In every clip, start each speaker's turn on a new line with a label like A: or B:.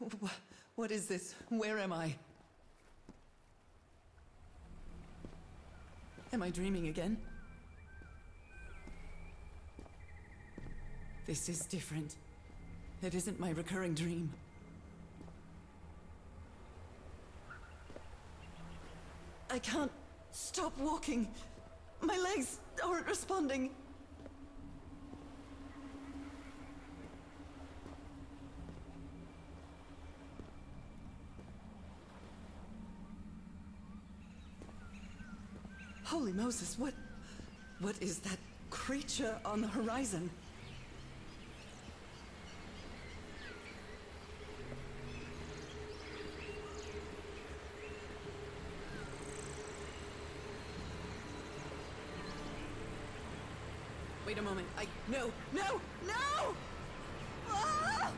A: Wh- What is this? Where am I? Am I dreaming again? This is different. It isn't my recurring dream. I can't stop walking. My legs aren't responding. Holy Moses, what... What is that creature on the horizon? Wait a moment. I... No! No! Ah!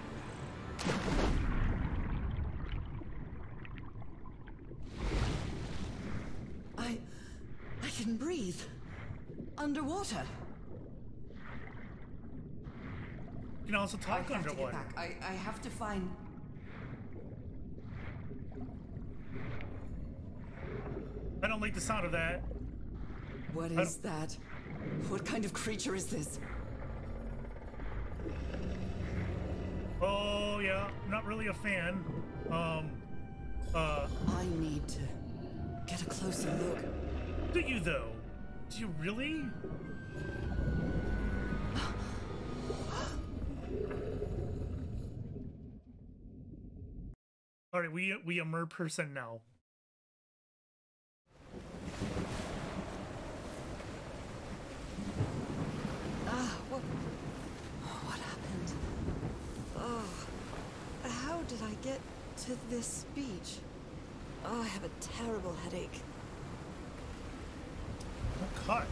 A: I... I can breathe. Underwater.
B: You can also
A: I
B: talk
A: have to get
B: underwater.
A: I, I have to find...
B: I don't like the sound of that.
A: What is that? What kind of creature is this?
B: Oh yeah, not really a fan. Um, uh,
A: I need to get a closer look.
B: do you though? Do you really? All right, we we a mer person now.
A: Ah, what... What happened? Oh, how did I get to this beach? Oh, I have a terrible headache.
B: God.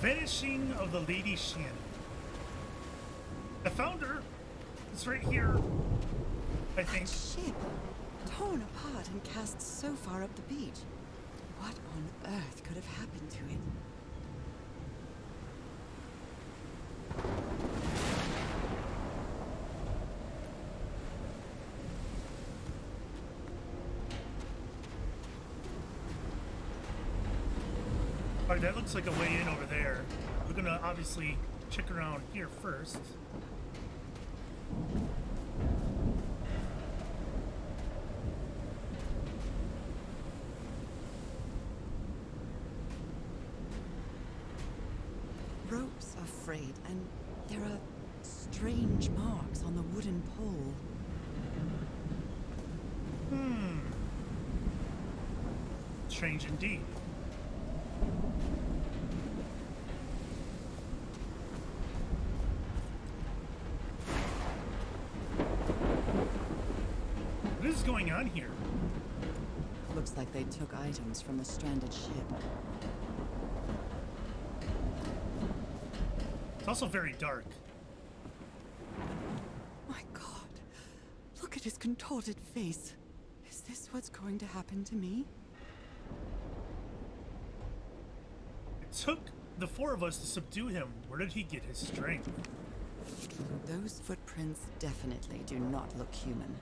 B: Vanishing of the Lady Shannon. I found her. It's right here. I think.
A: Ship, torn apart and cast so far up the beach. What on earth could have happened to it?
B: All right, that looks like a way in over there. We're gonna obviously check around here first.
A: Ropes are frayed, and there are strange marks on the wooden pole.
B: Strange indeed. What is going on here?
A: Looks like they took items from the stranded ship.
B: It's also very dark.
A: My god. Look at his contorted face. Is this what's going to happen to me?
B: It took the four of us to subdue him. Where did he get his strength?
A: Those footprints definitely do not look human.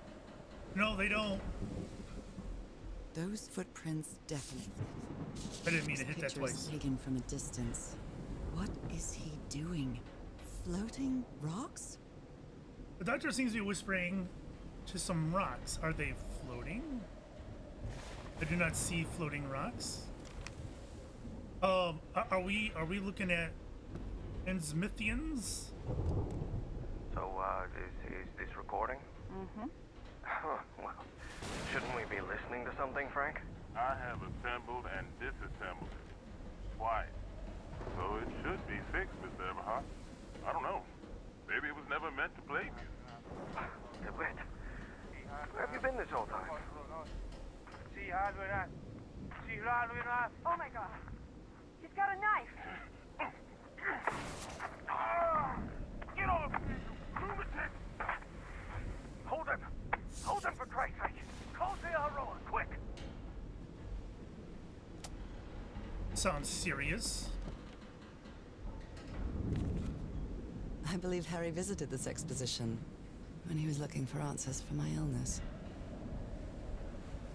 B: No, they don't.
A: Those footprints definitely.
B: I didn't mean to hit that twice.
A: taken from a distance. What is he doing? Floating rocks?
B: The doctor seems to be whispering to some rocks. Are they floating? I do not see floating rocks. Um, are, are we are we looking at Innsmouthians?
C: So, uh, is, is this recording? Mm-hmm. well, shouldn't we be listening to something, Frank?
D: I have assembled and disassembled it twice. So it should be fixed, Mr. Everhart. I don't know. Maybe it was never meant to play music.
C: DeWitt, where have you been this whole time?
E: Oh my god. He's got a knife.
C: Get over! Lunatic! Hold him! Hold him for Christ's sake! Call the Aroa, quick!
B: Sounds serious.
A: I believe Harry visited this exposition. when he was looking for answers for my illness.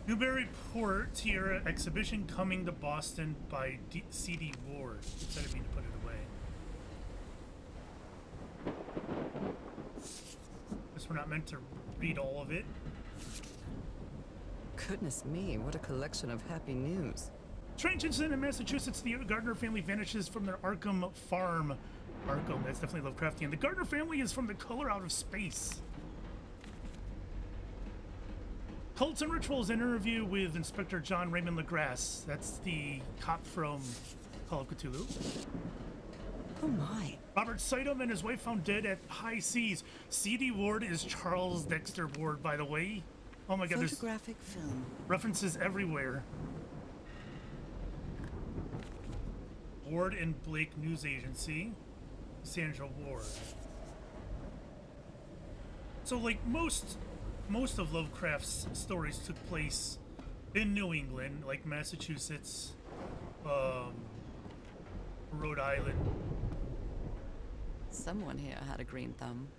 B: Newburyport Tierra exhibition coming to Boston by D- C.D. Ward. Oops, I didn't to put it away. Guess we're not meant to read all of it.
A: Goodness me, what a collection of happy news.
B: Strange incident in Massachusetts. The Gardner family vanishes from their Arkham farm. Arkham, that's definitely Lovecraftian. The Gardner family is from the color out of space. Cults and Rituals interview with Inspector John Raymond Legrasse. That's the cop from Call of Cthulhu.
A: Oh my.
B: Robert Suydam and his wife found dead at high seas. C.D. Ward is Charles Dexter Ward, by the way. Oh my god, there's
A: Photographic film.
B: references everywhere. Ward and Blake News Agency. Sandra Ward. So like most most of Lovecraft's stories took place in New England, like Massachusetts, um, Rhode Island.
A: Someone here had a green thumb.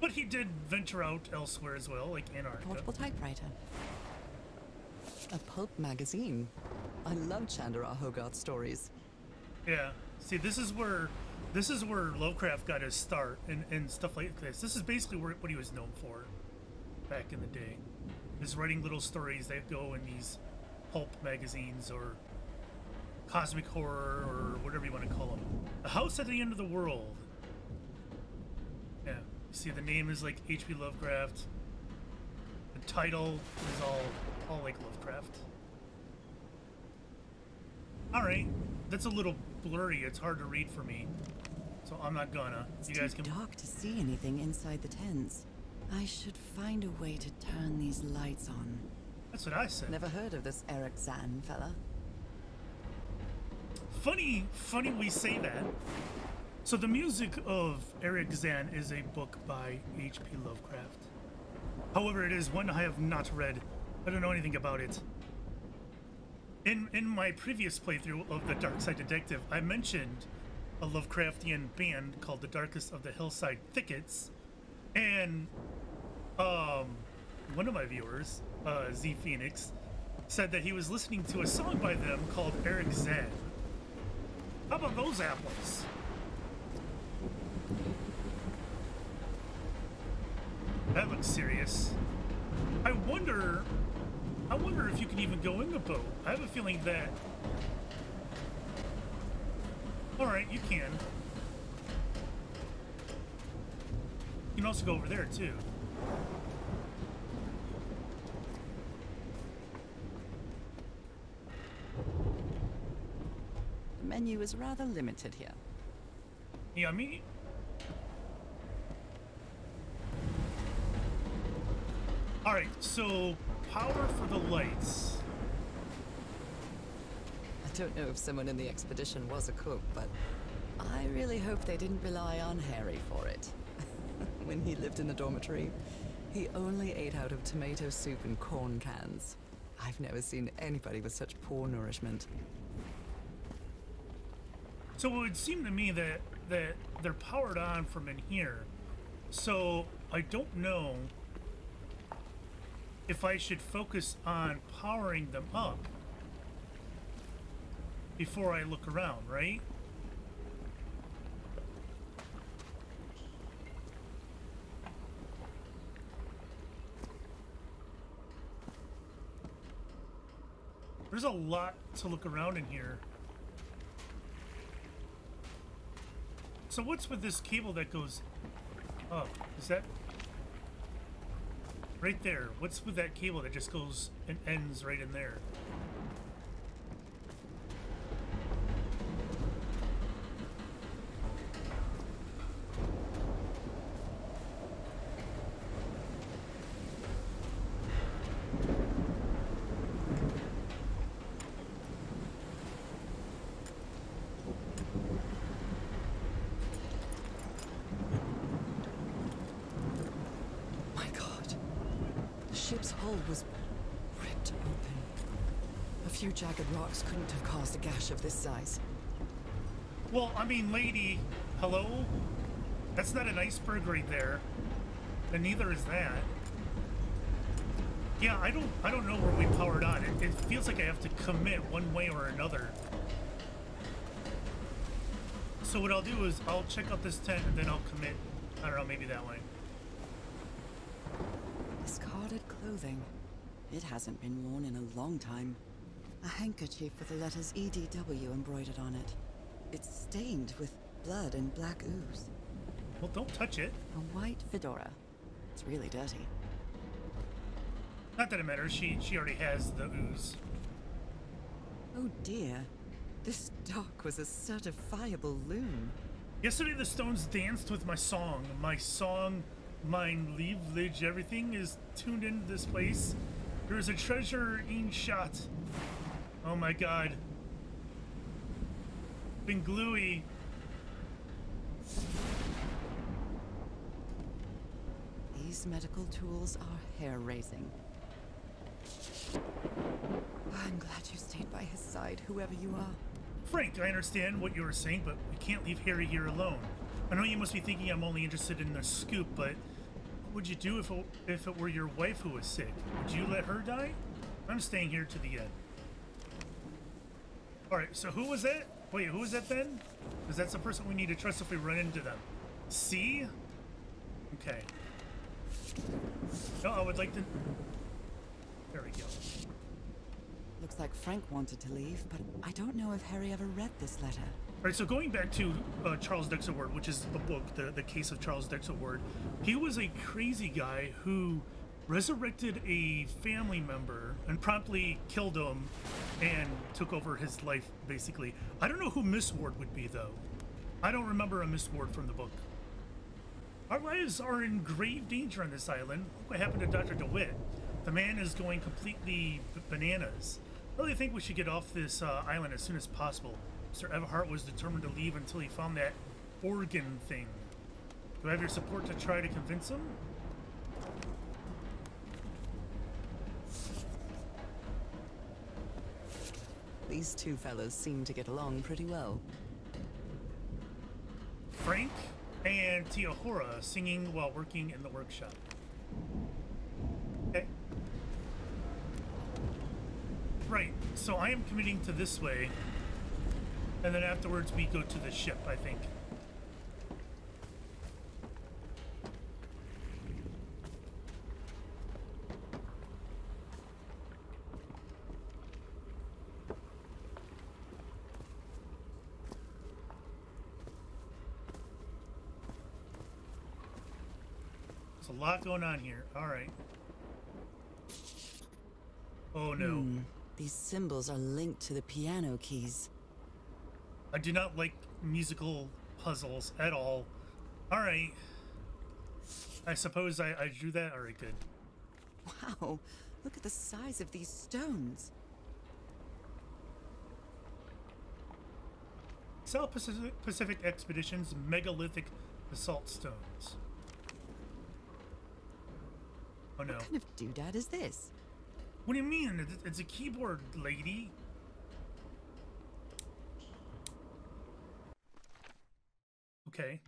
B: But he did venture out elsewhere as well, like Antarctica.
A: A portable typewriter. A pulp magazine. I love Chandra Hogarth stories.
B: Yeah. See, this is where this is where Lovecraft got his start and, and stuff like this. This is basically where, what he was known for back in the day. Is writing little stories that go in these pulp magazines or cosmic horror or whatever you want to call them. A House at the End of the World. Yeah. See, the name is like H.P. Lovecraft. The title is all all like Lovecraft. All right, that's a little blurry. It's hard to read for me, so I'm not gonna.
A: It's
B: you guys
A: too
B: can.
A: dark to see anything inside the tents. I should find a way to turn these lights on.
B: That's what I said.
A: Never heard of this Erich Zann fella.
B: Funny, funny we say that. So the music of Erich Zann is a book by H.P. Lovecraft. However, it is one I have not read. I don't know anything about it. In in my previous playthrough of the Dark Side Detective, I mentioned a Lovecraftian band called the Darkest of the Hillside Thickets, and um, one of my viewers, uh, Z Phoenix, said that he was listening to a song by them called Erich Zann. How about those apples? That looks serious. I wonder. I wonder if you can even go in the boat. I have a feeling that. All right, you can. You can also go over there too.
A: The menu is rather limited here.
B: Yummy. All right, so power for the lights.
A: I don't know if someone in the expedition was a cook, but I really hope they didn't rely on Harry for it. when he lived in the dormitory, he only ate out of tomato soup and corn cans. I've never seen anybody with such poor nourishment.
B: So it would seem to me that that they're powered on from in here. So I don't know if I should focus on powering them up before I look around, right? There's a lot to look around in here. So what's with this cable that goes up? Is that right there? What's with that cable that just goes and ends right in there?
A: My god. The ship's hull was ripped open. A few jagged rocks couldn't have caused a gash of this size.
B: Well, I mean, lady, hello? That's not an iceberg right there. and neither is that. Yeah, I don't I don't know where we powered on. It, it feels like I have to commit one way or another. So what I'll do is I'll check out this tent and then I'll commit. I don't know, maybe that way.
A: Discarded clothing. It hasn't been worn in a long time. A handkerchief with the letters EDW embroidered on it. It's stained with blood and black ooze.
B: Well, don't touch it.
A: A white fedora. It's really dirty.
B: Not that it matters. She she already has the ooze.
A: Oh dear. This dock was a certifiable loon.
B: Yesterday the Stones danced with my song. My song, mine, leavelage, everything is tuned into this place. There is a treasure in shot. Oh my god. Been gluey.
A: These medical tools are hair raising. I'm glad you stayed by his side, whoever you are.
B: Frank, I understand what you were saying, but we can't leave Harry here alone. I know you must be thinking I'm only interested in the scoop, but what would you do if it, if it were your wife who was sick? Would you let her die? I'm staying here to the end. Alright, so who was that? Wait, who was that then? Because that's the person we need to trust if we run into them. C? Okay. No, I would like to... There we go.
A: Looks like Frank wanted to leave, but I don't know if Harry ever read this letter.
B: All right, so going back to uh, Charles Dexter Ward, which is the book, the, the case of Charles Dexter Ward, he was a crazy guy who resurrected a family member and promptly killed him and took over his life, basically. I don't know who Miss Ward would be, though. I don't remember a Miss Ward from the book. Our lives are in grave danger on this island. Look what happened to Dr. DeWitt. The man is going completely bananas. I really think we should get off this uh, island as soon as possible. Sir Everhart was determined to leave until he found that organ thing. Do I have your support to try to convince him?
A: These two fellows seem to get along pretty well.
B: Frank and Tiahora singing while working in the workshop. Okay. Right, so I am committing to this way, and then afterwards we go to the ship, I think. There's a lot going on here. All right. Oh no.
A: Hmm. These symbols are linked to the piano keys.
B: I do not like musical puzzles at all. All right. I suppose I, I drew that. All right, good.
A: Wow, look at the size of these stones.
B: South Pacific, Pacific Expeditions megalithic basalt stones. Oh no.
A: What kind of doodad is this?
B: What do you mean? It's a keyboard, lady. Okay.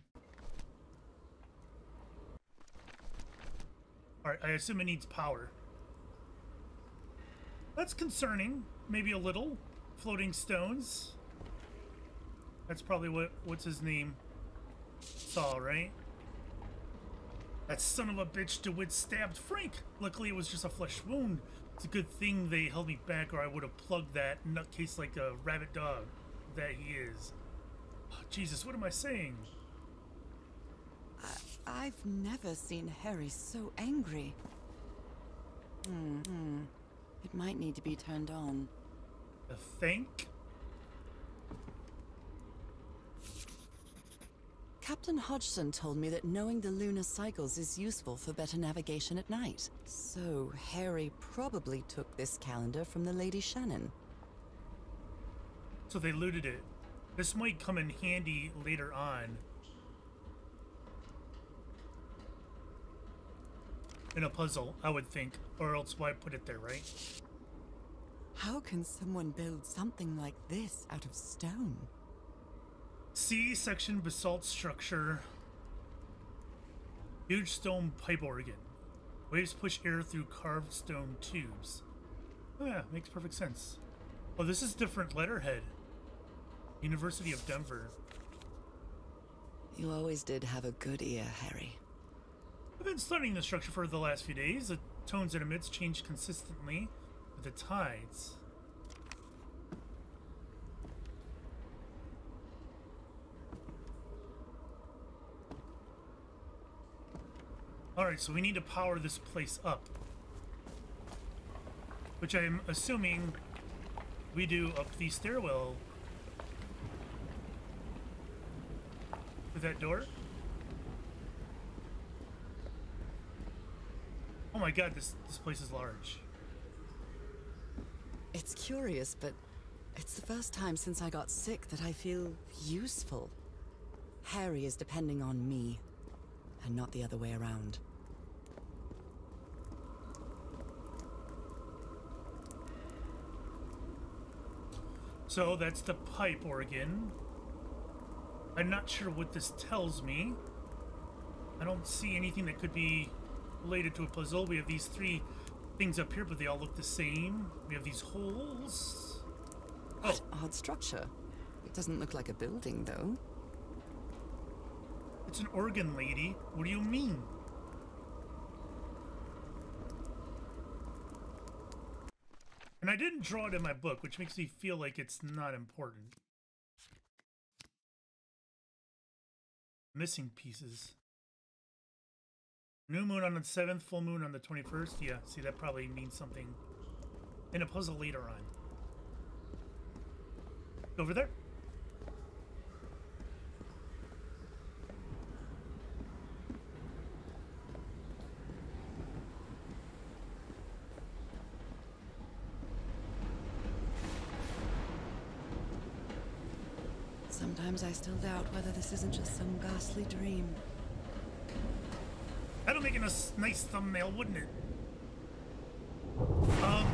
B: Alright, I assume it needs power. That's concerning. Maybe a little. Floating stones. That's probably what what's his name saw, right? That son of a bitch DeWitt stabbed Frank. Luckily, it was just a flesh wound. It's a good thing they held me back, or I would have plugged that nutcase like a rabbit dog that he is. Oh, Jesus, what am I saying?
A: I've never seen Harry so angry. Hmm. hmm. It might need to be turned on.
B: A thank?
A: Captain Hodgson told me that knowing the lunar cycles is useful for better navigation at night. So Harry probably took this calendar from the Lady Shannon.
B: So they looted it. This might come in handy later on. In a puzzle, I would think. Or else why put it there, right?
A: How can someone build something like this out of stone?
B: C section basalt structure. Huge stone pipe organ. Waves push air through carved stone tubes. Oh yeah, makes perfect sense. Oh, this is different letterhead. University of Denver.
A: You always did have a good ear, Harry.
B: I've been studying the structure for the last few days. The tones it emits change consistently with the tides. Alright, so we need to power this place up. Which I'm assuming we do up the stairwell. With that door? Oh my god, this, this place is large.
A: It's curious, but it's the first time since I got sick that I feel useful. Harry is depending on me, and not the other way around.
B: So that's the pipe organ. I'm not sure what this tells me. I don't see anything that could be related to a puzzle. We have these three things up here, but they all look the same. We have these holes. Oh,
A: What odd structure. It doesn't look like a building, though.
B: It's an organ lady. What do you mean? And I didn't draw it in my book, which makes me feel like it's not important. Missing pieces. New moon on the 7th, full moon on the 21st. Yeah, see, that probably means something in a puzzle later on. Over there?
A: Sometimes I still doubt whether this isn't just some ghastly dream.
B: That'll make a nice thumbnail, wouldn't it? Um,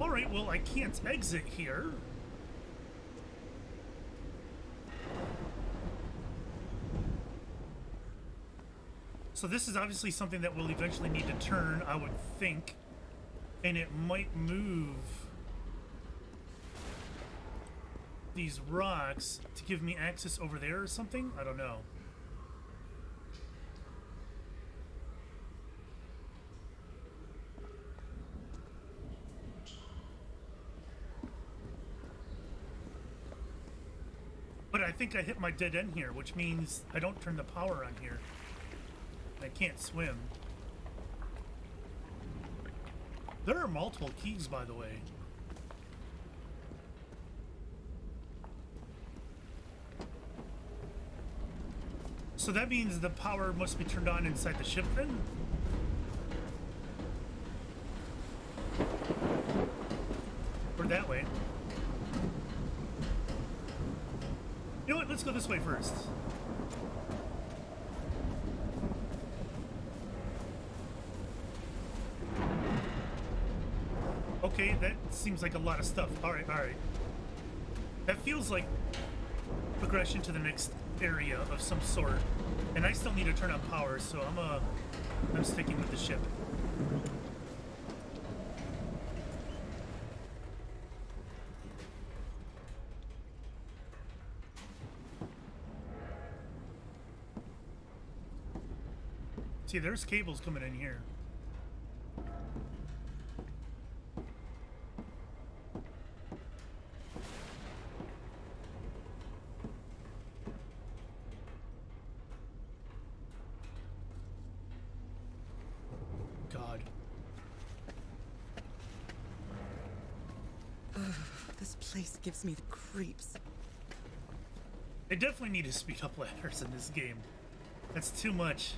B: alright, well, I can't exit here. So this is obviously something that we'll eventually need to turn, I would think. And it might move these rocks to give me access over there or something? I don't know. But I think I hit my dead end here, which means I don't turn the power on here. I can't swim. There are multiple keys, by the way. So that means the power must be turned on inside the ship then? Or that way. You know what? Let's go this way first. Okay, that seems like a lot of stuff. Alright, alright. That feels like progression to the next area of some sort. And I still need to turn on power, so I'm uh I'm sticking with the ship. See, there's cables coming in here. God.
A: This place gives me the creeps.
B: They definitely need to speed up ladders in this game. That's too much.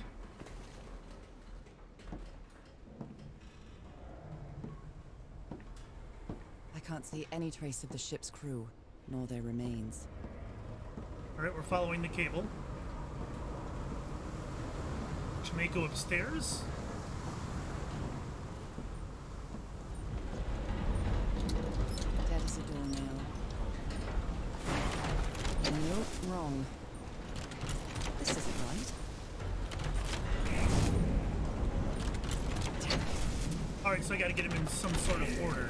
A: I can't see any trace of the ship's crew, nor their remains.
B: Alright, we're following the cable. Which may go upstairs.
A: Dead as a doornail. Nope, wrong. This isn't right.
B: Alright, so I gotta get him in some sort of order.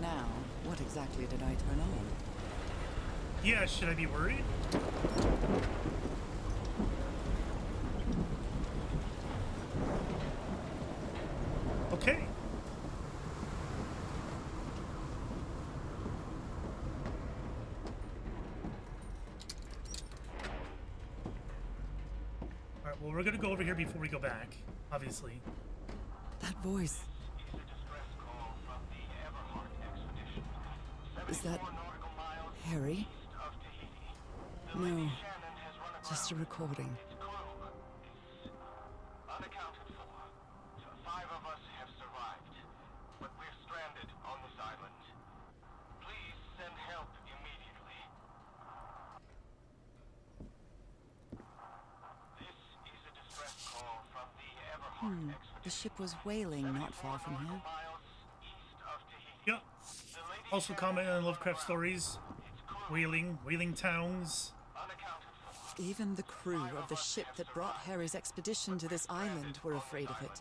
A: Now, what exactly did I turn on?
B: Yeah, should I be worried? Okay. Alright, well, we're gonna go over here before we go back, obviously.
A: That voice. Recording.
C: Unaccounted for. Five of us have survived, but we're stranded on this island. Please send help immediately. This is a distress call from the Everhart
A: Hmm. The ship was wailing not far from here.
C: miles east of Tahiti.
B: Yep. Also comment on Lovecraft stories. Whaling, whaling towns.
A: Even the crew of the ship that brought Harry's expedition to this island were afraid of it.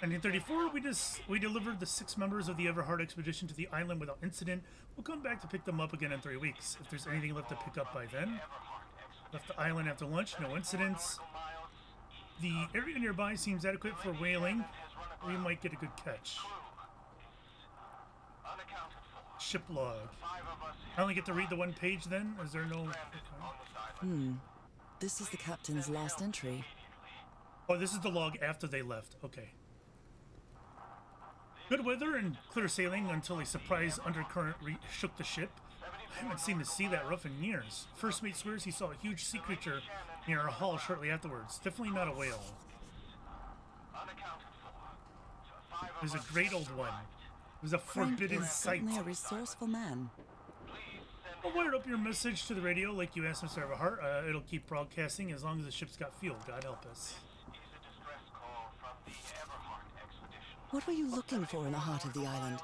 B: 1934, we just we delivered the six members of the Everhart expedition to the island without incident. We'll come back to pick them up again in three weeks. If there's anything left to pick up by then. Left the island after lunch, no incidents. The area nearby seems adequate for whaling. We might get a good catch. Ship log.
C: Five of us
B: I only get to read the one page then? Is there no...
C: on this hmm. island.
A: This is the captain's last entry.
B: Oh, this is the log after they left. Okay. Good weather and clear sailing until a surprise undercurrent re- shook the ship. I haven't seen the sea that rough in years. First mate swears he saw a huge sea creature near our hull shortly afterwards. Definitely not a whale.
C: Unaccounted for. Five
B: It was a great old one. It was a
A: Frank
B: forbidden
A: is
B: sight.
A: certainly a resourceful man.
B: I'll wire up your message to the radio like you asked Mr. Everhart. Uh, it'll keep broadcasting as long as the ship's got fuel. God help us.
C: Is a distress call from the Everhart expedition.
A: What were you looking for in the heart of the island?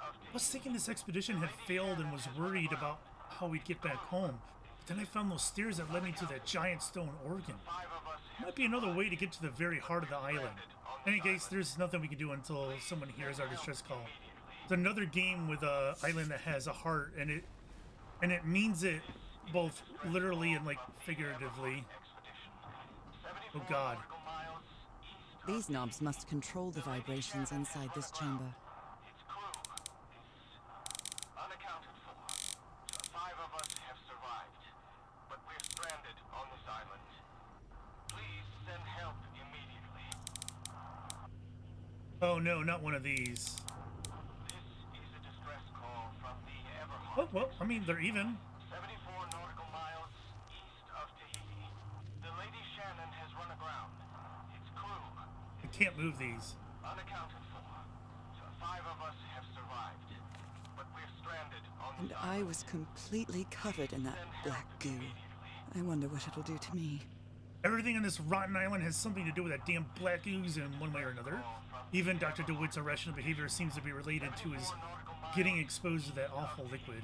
B: I was thinking this expedition had failed and was worried about how we'd get back home. But then I found those stairs that led me to that giant stone organ. Might be another way to get to the very heart of the island. In any case, there's nothing we can do until someone hears our distress call. It's another game with a island that has a heart, and it and it means it both literally and like figuratively. Oh God.
A: These knobs must control the vibrations inside this chamber.
C: Unaccounted for. Five of us have survived, but we're stranded on this island. Please send help immediately.
B: Oh no, not one of these.
C: This is a distress call from the Everhart.
B: Oh well, I mean they're even.
C: 74 nautical miles east of Tahiti. The Lady Shannon has run aground. Its crew,
B: I can't move these.
C: unaccounted for. Five of us have survived, but we're stranded on
A: And
C: this
A: I was completely covered in that black goo. I wonder what it'll do to me.
B: Everything on this rotten island has something to do with that damn black ooze in one way or another. Even Dr. DeWitt's irrational behavior seems to be related to his getting exposed to that awful liquid.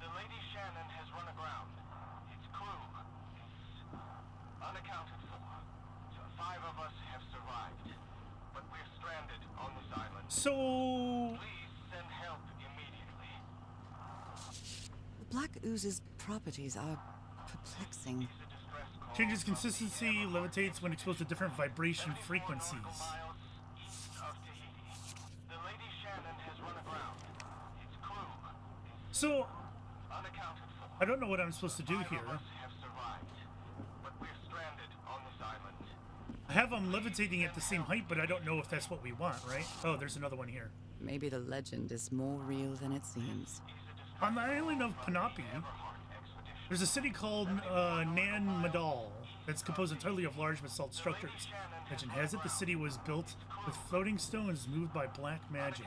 C: The Lady Shannon has run aground. Its crew is unaccounted for. Five of us have survived, but we're stranded on this island.
B: So,
C: Please send help immediately.
A: The black ooze's properties are perplexing.
C: It's a distress call
B: changes consistency, levitates when exposed to different vibration frequencies.
C: miles east of Tahiti. The Lady Shannon has run aground. Its crew is
B: So. I don't know what I'm supposed to do here.
C: of us have survived, but we're stranded on this island.
B: I have them levitating at the same height, but I don't know if that's what we want, right? Oh, there's another one here.
A: Maybe the legend is more real than it seems.
B: On the island of Ponape, there's a city called uh, Nan Madol that's composed entirely of large basalt structures. Legend has it the city was built with floating stones moved by black magic.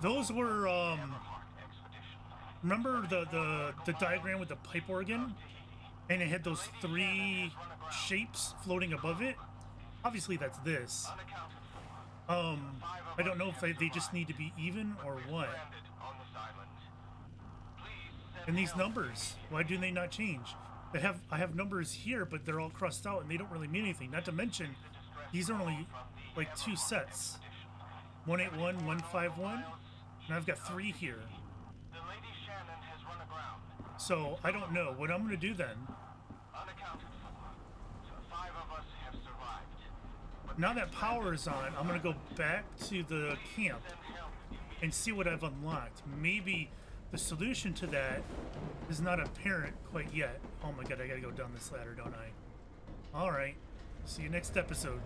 B: Those were um. Remember the the the diagram with the pipe organ, and it had those three shapes floating above it. Obviously, that's this. Um, I don't know if they, they just need to be even or what. And these numbers, why do they not change? They have I have numbers here, but they're all crossed out and they don't really mean anything. Not to mention, these are only like two sets. 181, 151, and I've got three here.
C: The Lady Shannon has run aground.
B: So I don't know. What I'm gonna do then,
C: Unaccounted for. Five of us have survived. But
B: now that power is on, I'm gonna go back to the camp
C: send help immediately.
B: and see what I've unlocked. Maybe the solution to that is not apparent quite yet. Oh my god, I gotta go down this ladder, don't I? Alright. See you next episode.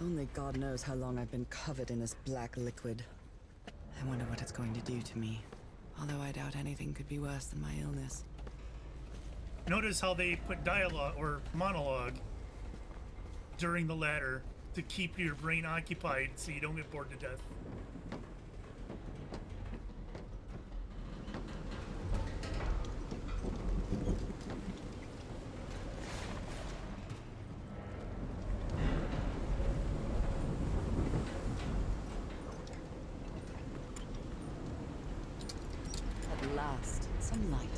A: Only God knows how long I've been covered in this black liquid. I wonder what it's going to do to me. Although I doubt anything could be worse than my illness.
B: Notice how they put dialogue or monologue during the ladder to keep your brain occupied so you don't get bored to death.
A: At last, some light.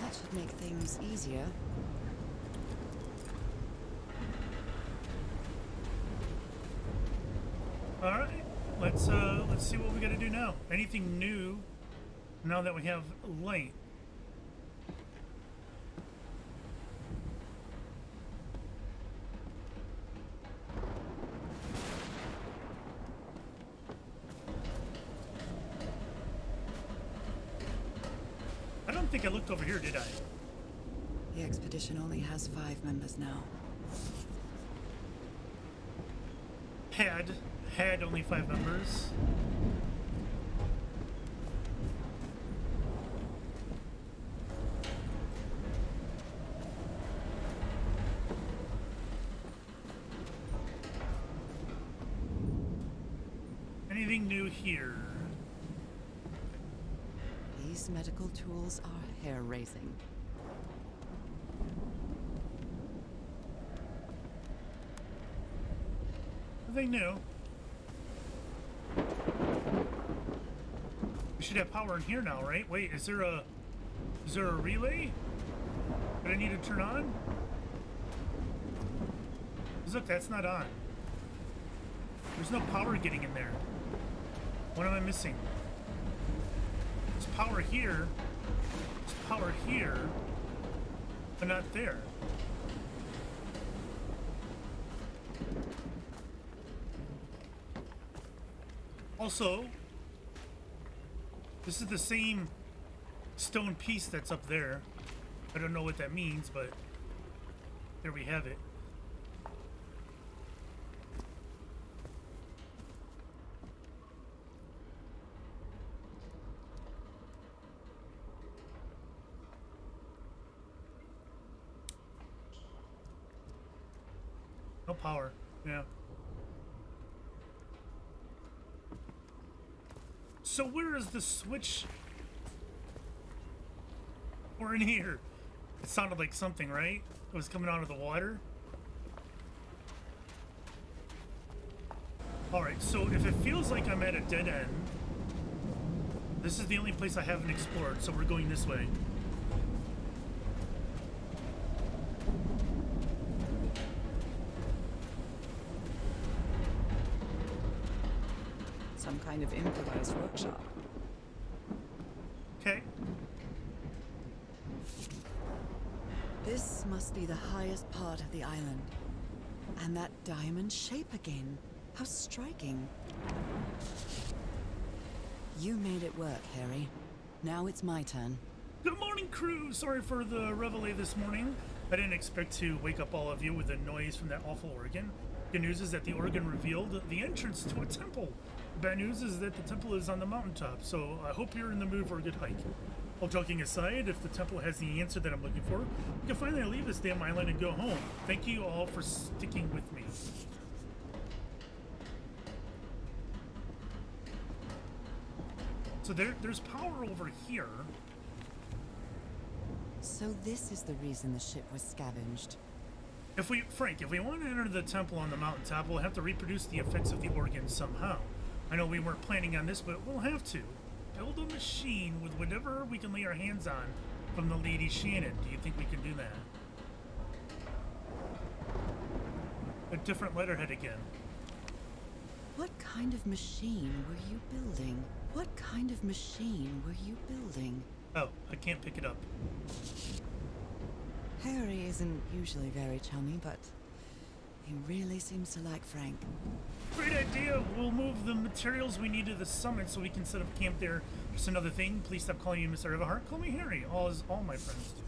A: That should make things easier.
B: All right, let's uh, let's see what we got to do now. Anything new now that we have light? I don't think I looked over here, did I?
A: The expedition only has five members now.
B: Had had only five members. Anything new here?
A: These tools are hair raising.
B: Nothing new. We should have power in here now, right? Wait, is there a is there a relay that I need to turn on? Look, that's not on. There's no power getting in there. What am I missing? There's power here. Power here, but not there. Also, this is the same stone piece that's up there. I don't know what that means, but there we have it. Power. Yeah. So where is the switch? Or in here? It sounded like something, right? It was coming out of the water. Alright, so if it feels like I'm at a dead end, this is the only place I haven't explored, so we're going this way.
A: Some kind of improvised workshop.
B: Okay.
A: This must be the highest part of the island. And that diamond shape again. How striking. You made it work, Harry. Now it's my turn.
B: Good morning, crew. Sorry for the reveille this morning. I didn't expect to wake up all of you with the noise from that awful organ. Good news is that the organ revealed the entrance to a temple bad news is that the temple is on the mountaintop, so I hope you're in the mood for a good hike. All joking aside, if the temple has the answer that I'm looking for, we can finally leave this damn island and go home. Thank you all for sticking with me. So there, there's power over here.
A: So this is the reason the ship was scavenged.
B: If we, Frank, if we want to enter the temple on the mountaintop, we'll have to reproduce the effects of the organ somehow. I know we weren't planning on this, but we'll have to. Build a machine with whatever we can lay our hands on from the Lady Shannon. Do you think we can do that? A different letterhead again.
A: What kind of machine were you building? What kind of machine were you building?
B: Oh, I can't pick it up.
A: Harry isn't usually very chummy, but he really seems to like Frank.
B: Great idea. We'll move the materials we need to the summit so we can set up camp there. Just another thing. Please stop calling me Mr. Everhart. Call me Harry. All as all my friends do.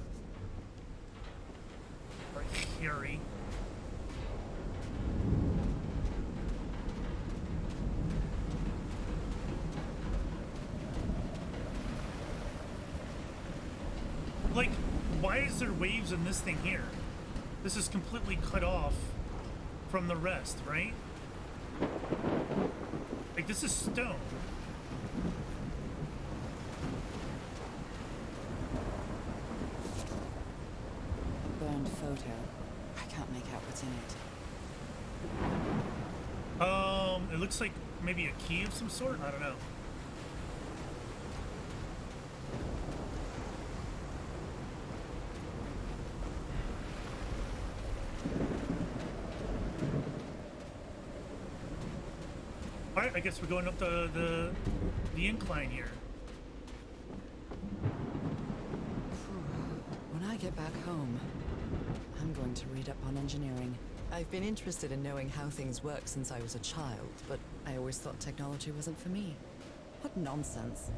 B: Harry. Like, why is there waves in this thing here? This is completely cut off from the rest, right? Like, this is stone.
A: Burned photo. I can't make out what's in it.
B: Um, it looks like maybe a key of some sort. I don't know. Guess we're going up the the, the incline here.
A: When I get back home, I'm going to read up on engineering. I've been interested in knowing how things work since I was a child, but I always thought technology wasn't for me. What nonsense.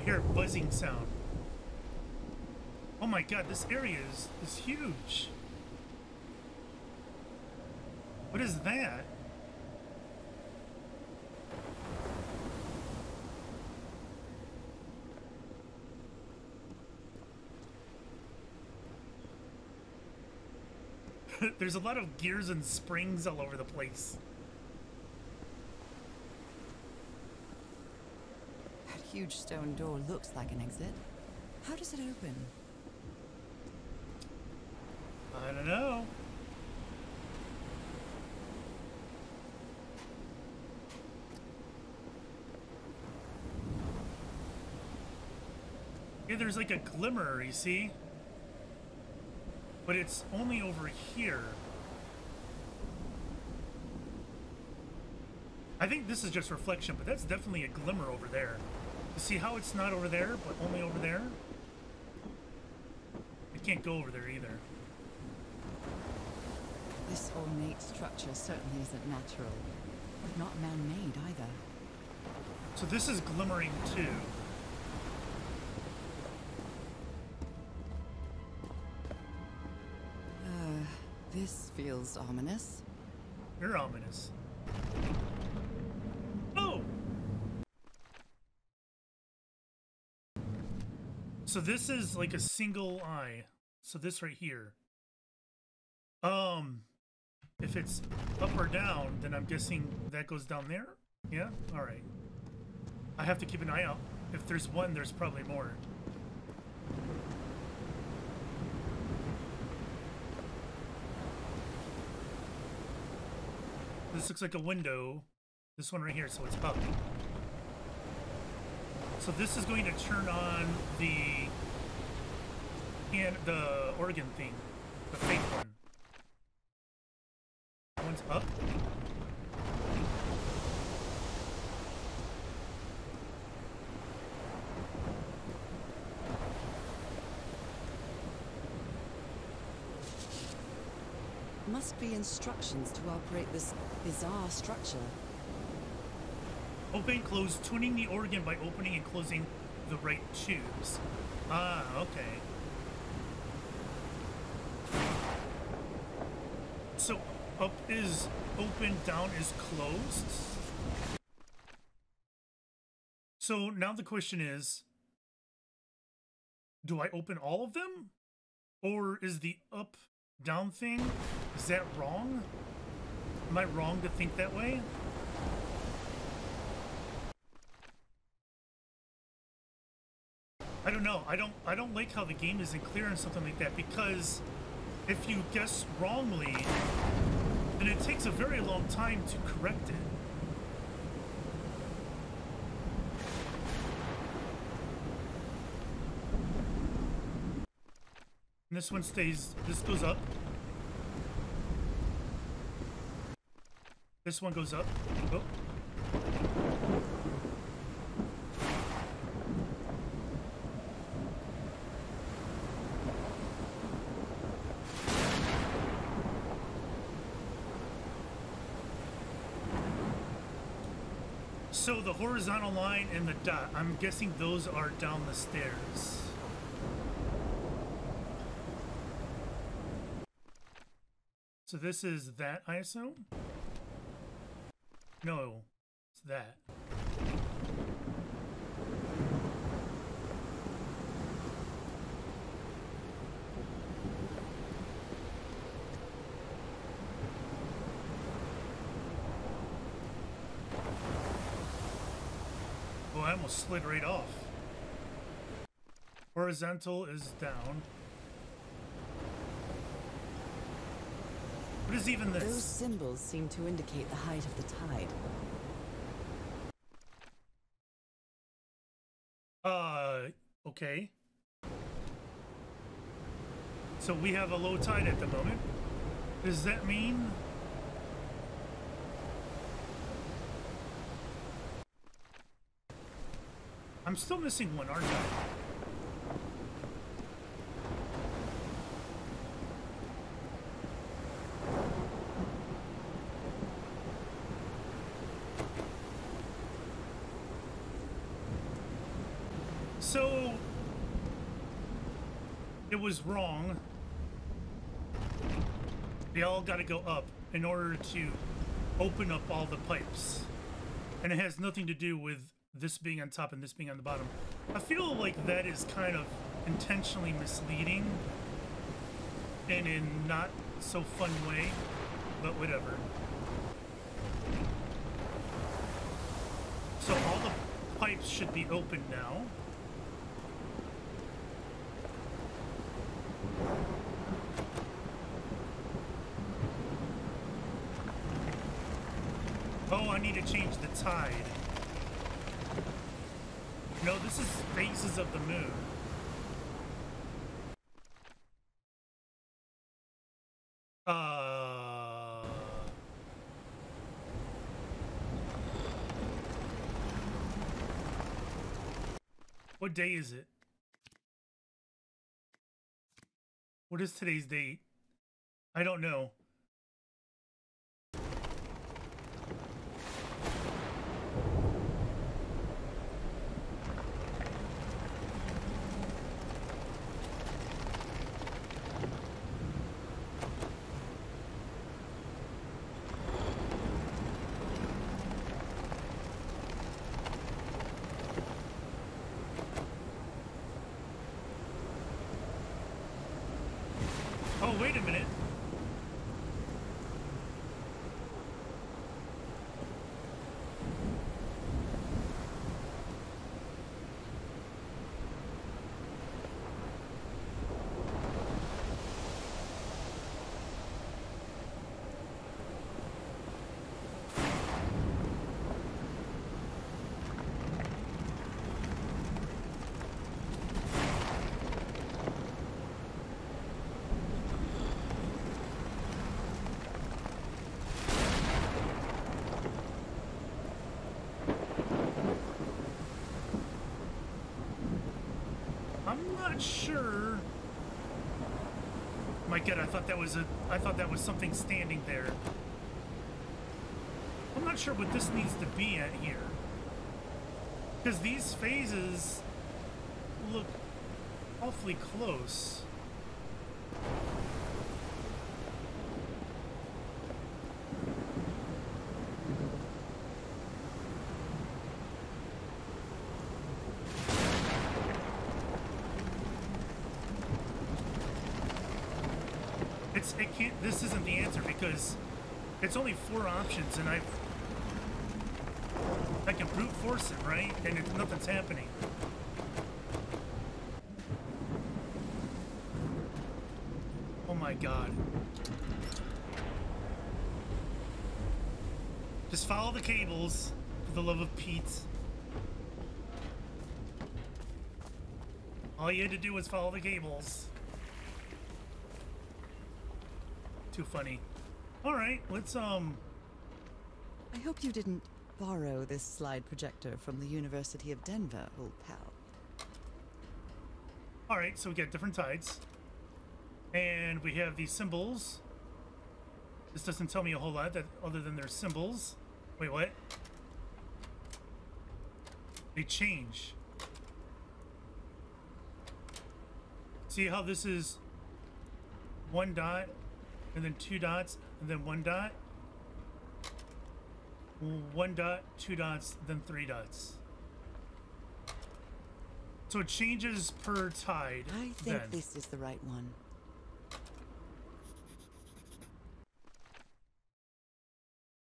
B: I hear a buzzing sound. God, this area is, is huge. What is that? There's a lot of gears and springs all over the place.
A: That huge stone door looks like an exit. How does it open?
B: I don't know. Yeah, there's like a glimmer, you see? But it's only over here. I think this is just reflection, but that's definitely a glimmer over there. You see how it's not over there, but only over there? I can't go over there.
A: This ornate structure certainly isn't natural, but not man-made either.
B: So this is glimmering too.
A: Uh, this feels ominous.
B: You're ominous. Oh! So this is like a single eye. So this right here. Um, if it's up or down, then I'm guessing that goes down there? Yeah? Alright. I have to keep an eye out. If there's one, there's probably more. This looks like a window. This one right here, so it's up. So this is going to turn on the and the organ thing, the fake one. Up.
A: Must be instructions to operate this bizarre structure.
B: Open, close, tuning the organ by opening and closing the right tubes. Ah, okay. So up is open, down is closed. So now the question is do I open all of them? Or is the up down thing is that wrong? Am I wrong to think that way? I don't know. I don't I don't like how the game isn't clear on something like that because if you guess wrongly, then it takes a very long time to correct it. And this one stays, this goes up. This one goes up. Oh. So the horizontal line and the dot, I'm guessing those are down the stairs. So this is that, I assume? No, it's that. Slid right off. Horizontal is down. What is even this?
A: Those symbols seem to indicate the height of the tide.
B: Uh, okay. So we have a low tide at the moment. Does that mean? I'm still missing one, aren't I? So it was wrong. They all got to go up in order to open up all the pipes. And it has nothing to do with this being on top and this being on the bottom. I feel like that is kind of intentionally misleading and in not so fun way, but whatever. So all the pipes should be open now. Oh, I need to change the tide. This is phases of the moon. Uh... What day is it? What is today's date? I don't know. Oh, wait a minute. I'm sure. My God, I thought that was a. I thought that was something standing there. I'm not sure what this needs to be at here. Because these phases look awfully close. It's it can't. This isn't the answer because it's only four options, and I I can brute force it, right? And it's, nothing's happening. Oh my god. Just follow the cables for the love of Pete. All you had to do was follow the cables. Too funny. All right, let's um.
A: I hope you didn't borrow this slide projector from the University of Denver, old pal.
B: All right, so we got different tides, and we have these symbols. This doesn't tell me a whole lot that other than their symbols. Wait, what? They change. See how this is one dot, and then two dots, and then one dot? One dot, two dots, then three dots. So it changes per tide.
A: I think
B: then.
A: this is the right one.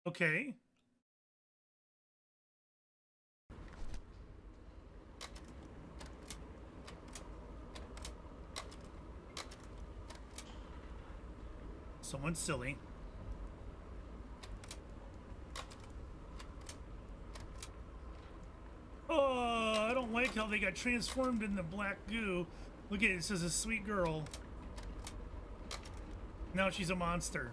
B: Okay. Someone's silly. Oh, I don't like how they got transformed into black goo. Look at it, it says a sweet girl. Now she's a monster.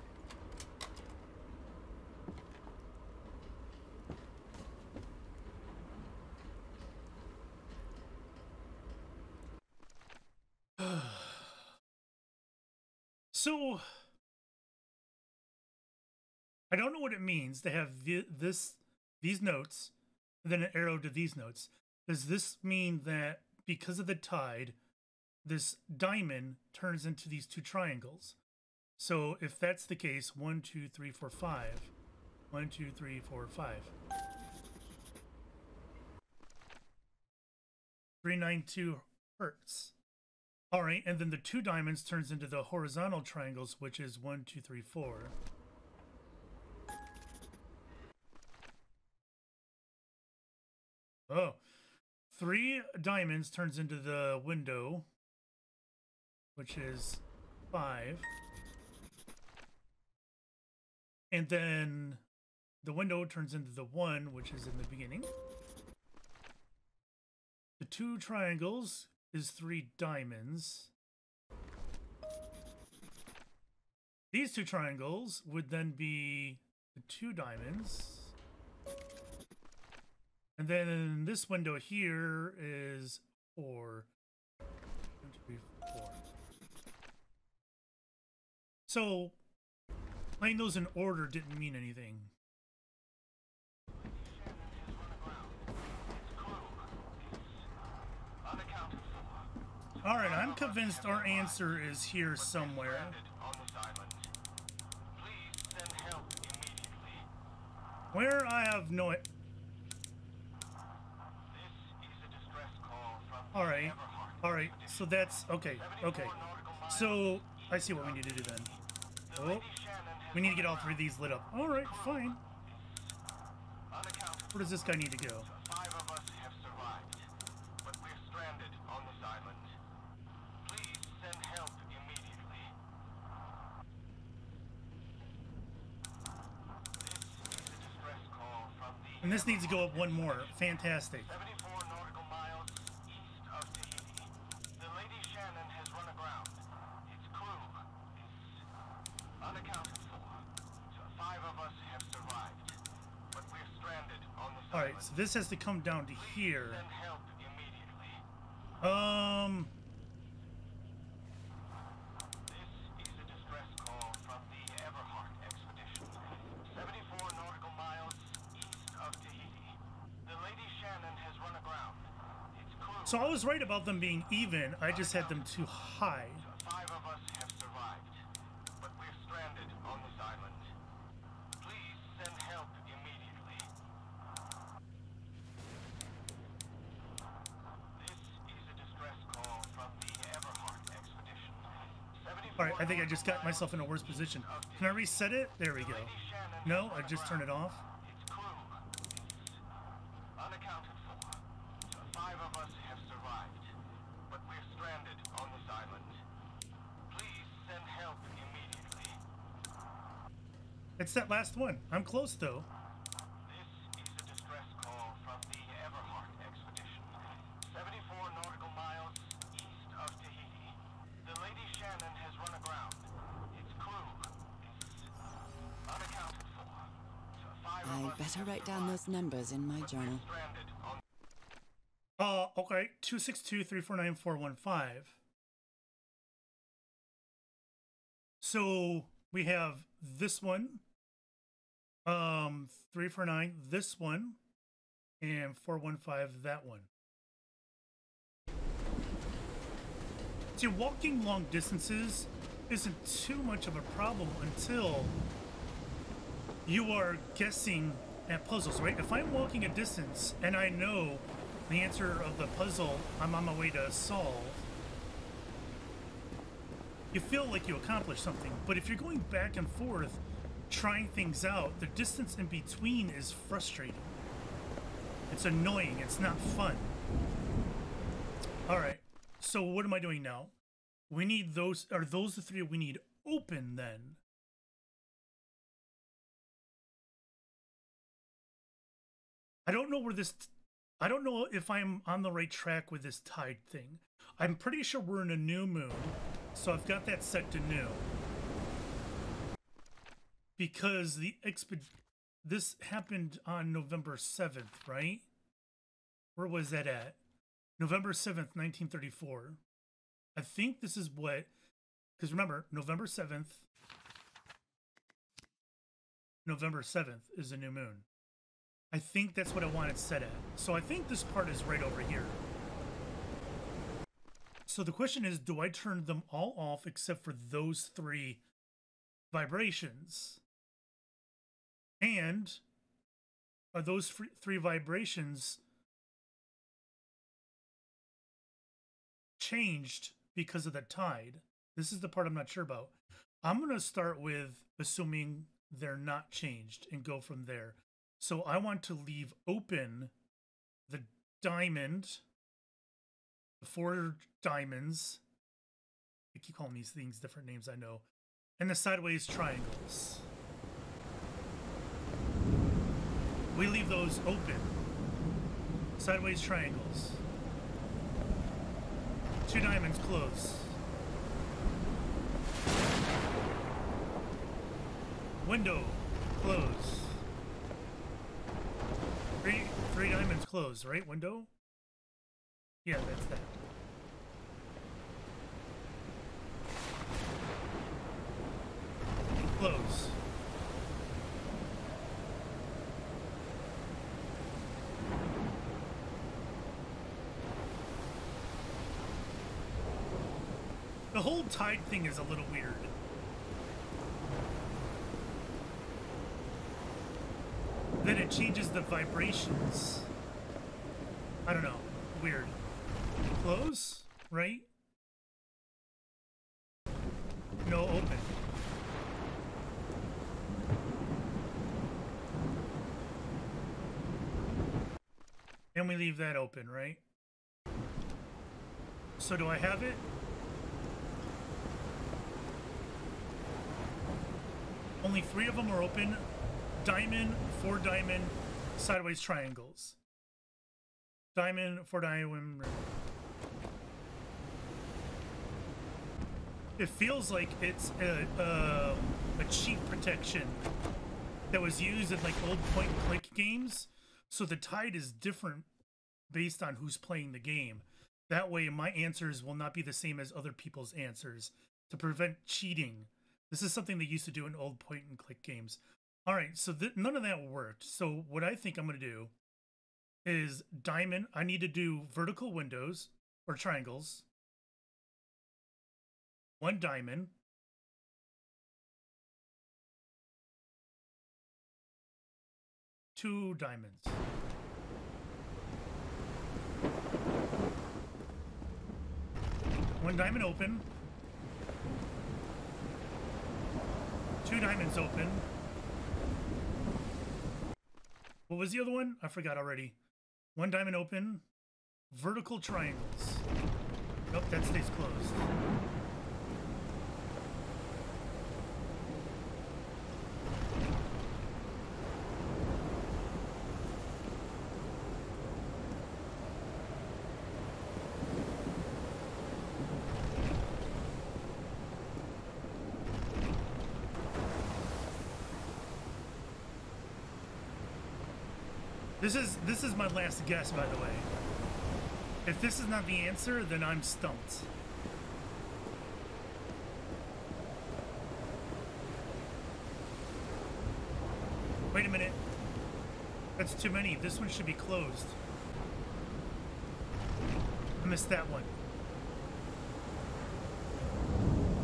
B: So, I don't know what it means to have this these notes, then an arrow to these notes. Does this mean that because of the tide, this diamond turns into these two triangles? So if that's the case, one, two, three, four, five. One, two, three, four, five. Three nine two hertz. All right, and then the two diamonds turns into the horizontal triangles, which is one, two, three, four. Oh, three diamonds turns into the window, which is five. And then the window turns into the one, which is in the beginning. The two triangles is three diamonds. These two triangles would then be the two diamonds. And then this window here is four. So, playing those in order didn't mean anything. All right, I'm convinced our answer is here somewhere. Where I have no. i-
C: This is a distress call from
B: All right, all right. So that's okay. Okay. So I see what we need to do then. Oh,
C: Lady Shannon has
B: we need to get all three of these lit up. All right, fine. Where does this guy need to go?
C: Five of us have survived, but we're stranded on this island. Please send help immediately. This is a distress call from the
B: And this needs to go up one more. Fantastic.
C: 74 nautical miles east of Tahiti. The Lady Shannon has run aground. Its crew is unaccounted for. So five of us have survived, but we're stranded on this
B: All right,
C: island.
B: so this has to come down to here.
C: Send help immediately.
B: Um,
C: This is a distress call from the Everhart expedition. 74 nautical miles east of Tahiti. The Lady Shannon has run aground. Its crew,
B: so I was right about them being even. I just had them too high.
C: five of us have survived, but we're stranded on this island. Please send help immediately. This is a distress call from the Everhart expedition. 74
B: All right, I think I just got myself in a worse position. Can I reset it? There we go. No, I just turn it off.
C: Its crew unaccounted for. Five of us have survived, but we're stranded on this island. Please send help immediately.
B: It's that last one. I'm close though.
C: This is a distress call from the Everhart expedition. 74 nautical miles east of Tahiti. The Lady Shannon has run aground. Its crew is unaccounted for. Five of
A: I'd
C: us
A: better
C: have
A: write down those numbers in my journal.
B: Uh, okay. Two six two three four nine four one five. So we have this one, um, three four nine, this one, and four one five, that one. See, walking long distances isn't too much of a problem until you are guessing at puzzles, right? If I'm walking a distance and I know the answer of the puzzle I'm on my way to solve, you feel like you accomplished something. But if you're going back and forth trying things out, the distance in between is frustrating. It's annoying. It's not fun. All right. So what am I doing now? We need those. Are those the three we need open then? I don't know where this. I don't know if I'm on the right track with this tide thing. I'm pretty sure we're in a new moon, so I've got that set to new. Because the exped this happened on November 7th, right? Where was that at? November 7th, 1934. I think this is what because remember, November 7th November 7th is a new moon. I think that's what I want it set at. So I think this part is right over here. So the question is, do I turn them all off except for those three vibrations? And are those three vibrations changed because of the tide? This is the part I'm not sure about. I'm going to start with assuming they're not changed and go from there. So I want to leave open the diamond, the four diamonds. I keep calling these things different names, I know. And the sideways triangles. We leave those open. Sideways triangles. Two diamonds close. Window close. Three three diamonds close, right? Window? Yeah, that's that. Close. The whole tide thing is a little weird. Then changes the vibrations. I don't know. Weird. Close? Right? No, open. And we leave that open, right? So do I have it? Only three of them are open. Diamond, four diamond, sideways triangles. Diamond, four diamond. It feels like it's a, a, a cheat protection that was used in like old point and click games. So the tide is different based on who's playing the game. That way, my answers will not be the same as other people's answers to prevent cheating. This is something they used to do in old point and click games. All right, so th- none of that worked. So what I think I'm going to do is diamond. I need to do vertical windows or triangles. One diamond. Two diamonds. One diamond open. Two diamonds open. What was the other one? I forgot already. One diamond open. Vertical triangles. Nope, that stays closed. This is this is my last guess, by the way. If this is not the answer, then I'm stumped. Wait a minute. That's too many. This one should be closed. I missed that one.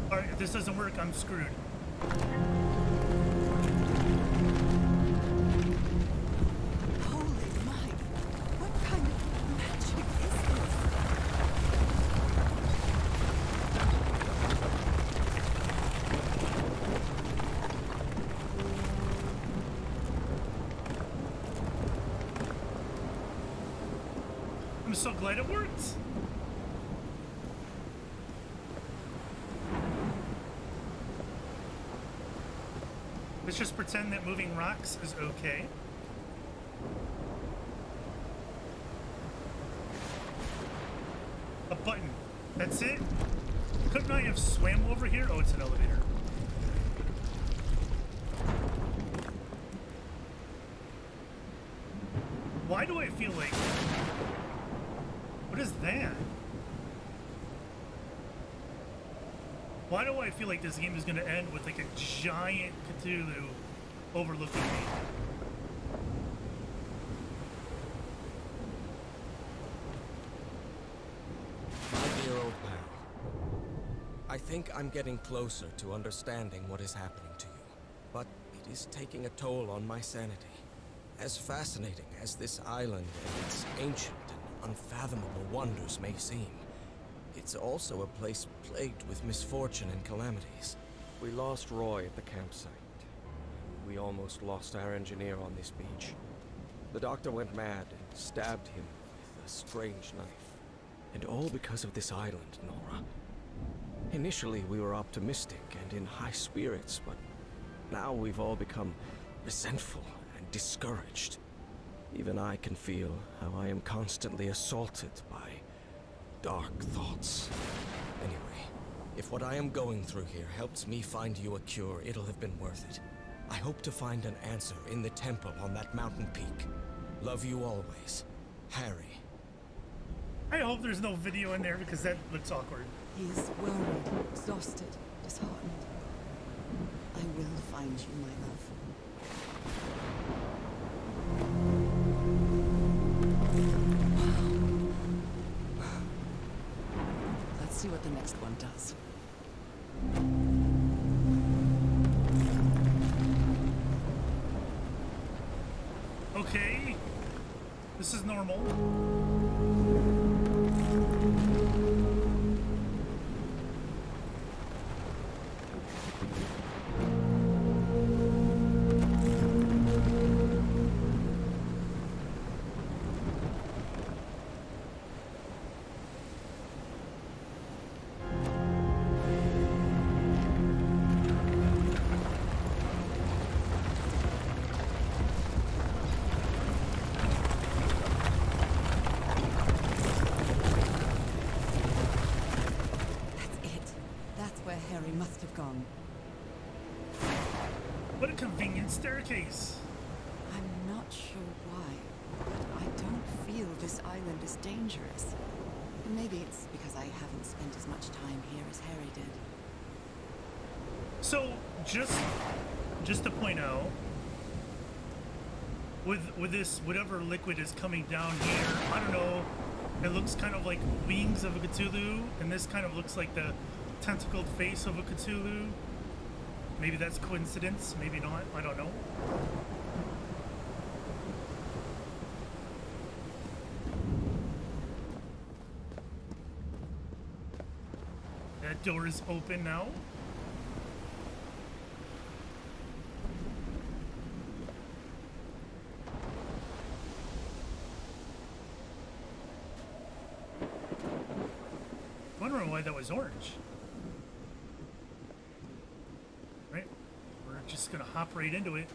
B: Alright, if this doesn't work, I'm screwed. So glad it worked. Let's just pretend that moving rocks is okay. A button. That's it? Couldn't I have swam over here? Oh, it's an elevator. Why do I feel like... What is that? Why do I feel like this game is going to end with like a giant Cthulhu overlooking me?
F: My dear old pal, I think I'm getting closer to understanding what is happening to you, but it is taking a toll on my sanity. As fascinating as this island and its ancient and unfathomable wonders may seem, it's also a place plagued with misfortune and calamities. We lost Roy at the campsite. We almost lost our engineer on this beach. The doctor went mad and stabbed him with a strange knife. And all because of this island, Nora. Initially, we were optimistic and in high spirits, but now we've all become resentful and discouraged. Even I can feel how I am constantly assaulted by dark thoughts. Anyway, if what I am going through here helps me find you a cure, it'll have been worth it. I hope to find an answer in the temple on that mountain peak. Love you always, Harry.
B: I hope there's no video in there because that looks awkward.
A: He's worried, exhausted, disheartened. I will find you, my love. The next one does.
B: Okay. This is normal. What a convenient staircase.
A: I'm not sure why, but I don't feel this island is dangerous. Maybe it's because I haven't spent as much time here as Harry did.
B: So just just to point out, with with this whatever liquid is coming down here, I don't know. It looks kind of like wings of a Cthulhu, and this kind of looks like the tentacled face of a Cthulhu. Maybe that's coincidence, maybe not, I don't know. That door is open now. Wondering why that was orange. Hop right into it.